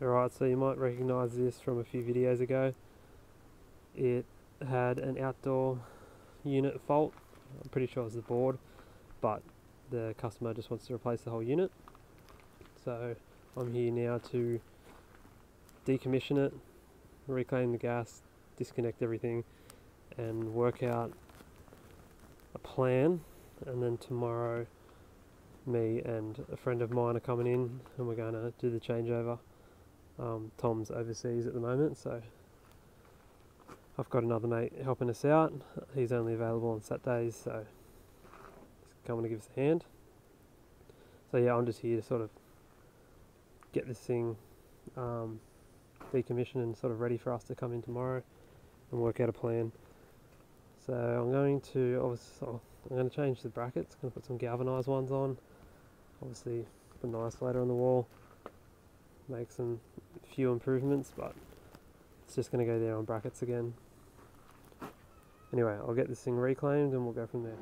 Alright, so you might recognise this from a few videos ago. It had an outdoor unit fault. I'm pretty sure it was the board, but the customer just wants to replace the whole unit. So I'm here now to decommission it, reclaim the gas, disconnect everything, and work out a plan. And then tomorrow, me and a friend of mine are coming in, and we're going to do the changeover. Um, Tom's overseas at the moment, so I've got another mate helping us out. He's only available on Saturdays, so he's coming to give us a hand. So yeah, I'm just here to sort of get this thing um, decommissioned and sort of ready for us to come in tomorrow and work out a plan. So I'm going to obviously I'm going to change the brackets. Going to put some galvanized ones on. Obviously, put an isolator on the wall. Make some few improvements, but it's just going to go there on brackets again. Anyway, I'll get this thing reclaimed and we'll go from there.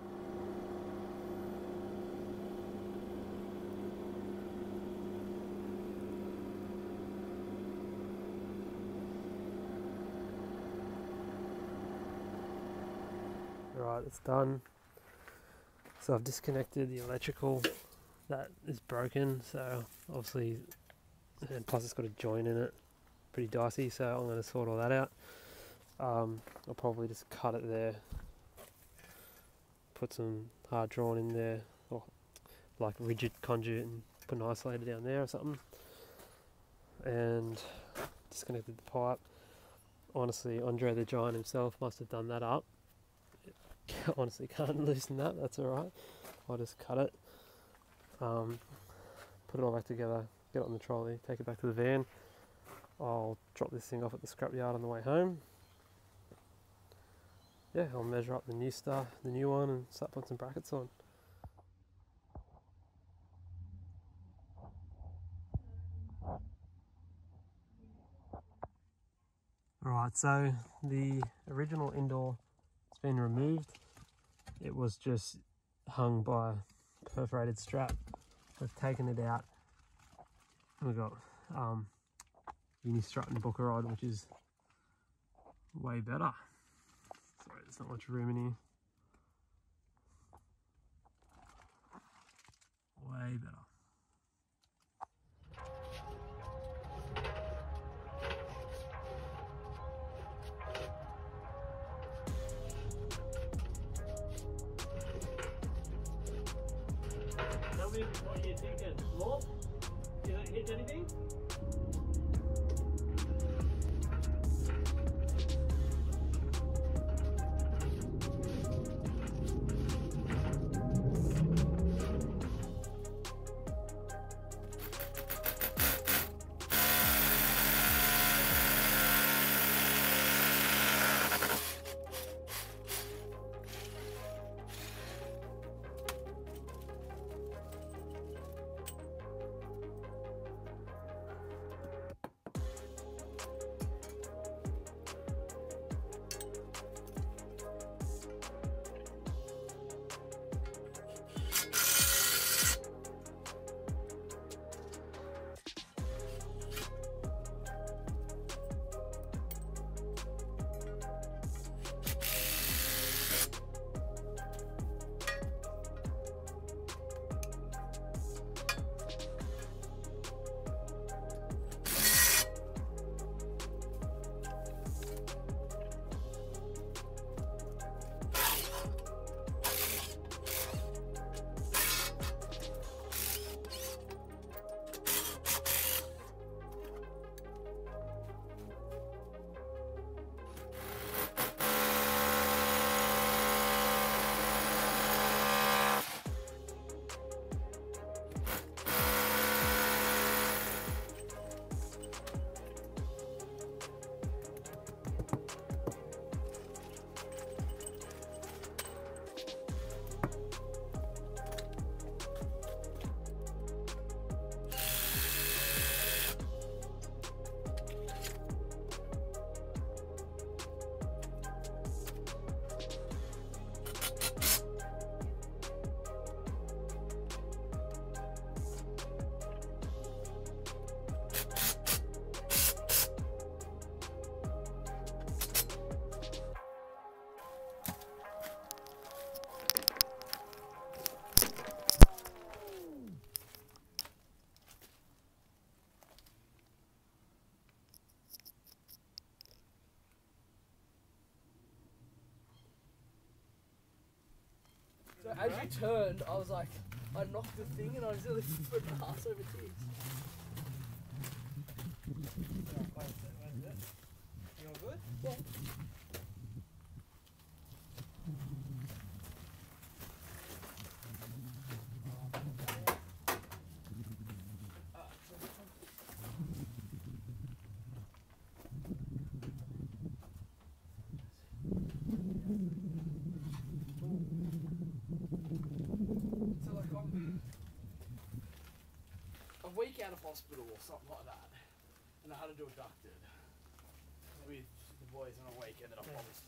Right, it's done. So I've disconnected the electrical that is broken, so obviously, and plus it's got a joint in it, pretty dicey, so I'm going to sort all that out. Um, I'll probably just cut it there, put some hard drawn in there, or like rigid conduit and put an isolator down there or something, and disconnected the pipe. Honestly, Andre the Giant himself must have done that up. Honestly, can't loosen that. That's all right. I'll just cut it, um, put it all back together, get it on the trolley, take it back to the van. I'll drop this thing off at the scrapyard on the way home yeah, I'll measure up the new stuff, the new one, and start putting some brackets on. Alright, so the original indoor has been removed. It was just hung by a perforated strap. We've taken it out. We've got um, Unistrut and Booker rod, which is way better. Sorry, there's not much room in here. Way better. Tell me what you're thinking. More? I hit anything? So as you turned, I was like, I knocked the thing and I was really put my ass over tears. You all good? Yeah. So like I'm a week out of hospital or something like that, and I had to do a abducted with the boys on a week, and then I promised.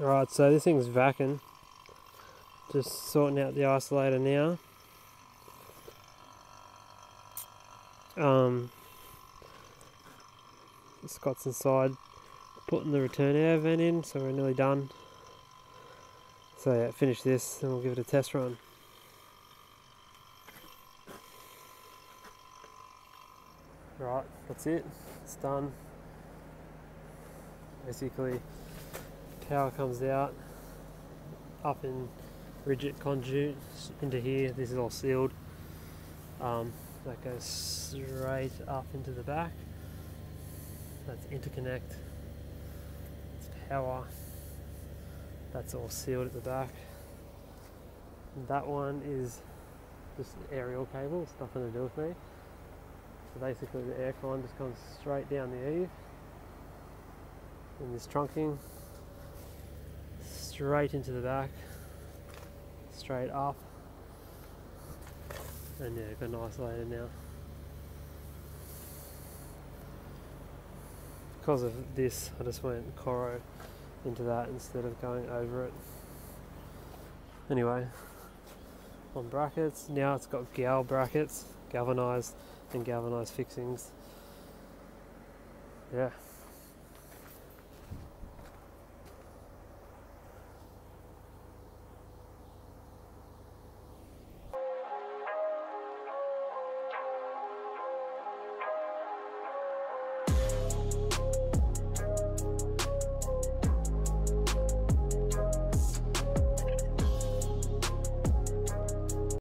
Alright, so this thing's vacuum. Just sorting out the isolator now. Um, Scott's inside putting the return air vent in, so we're nearly done. So yeah, finish this and we'll give it a test run. Right, that's it. It's done. Basically, power comes out up in rigid conduit into here. This is all sealed. Um, that goes straight up into the back. That's interconnect. It's power. That's all sealed at the back. And that one is just aerial cable. It's nothing to do with me. So basically, the aircon just comes straight down the eave in this trunking straight into the back, straight up, and yeah, got an isolator now. Because of this, I just went Coro into that instead of going over it. Anyway, on brackets, now it's got gal brackets, galvanized and galvanized fixings. Yeah.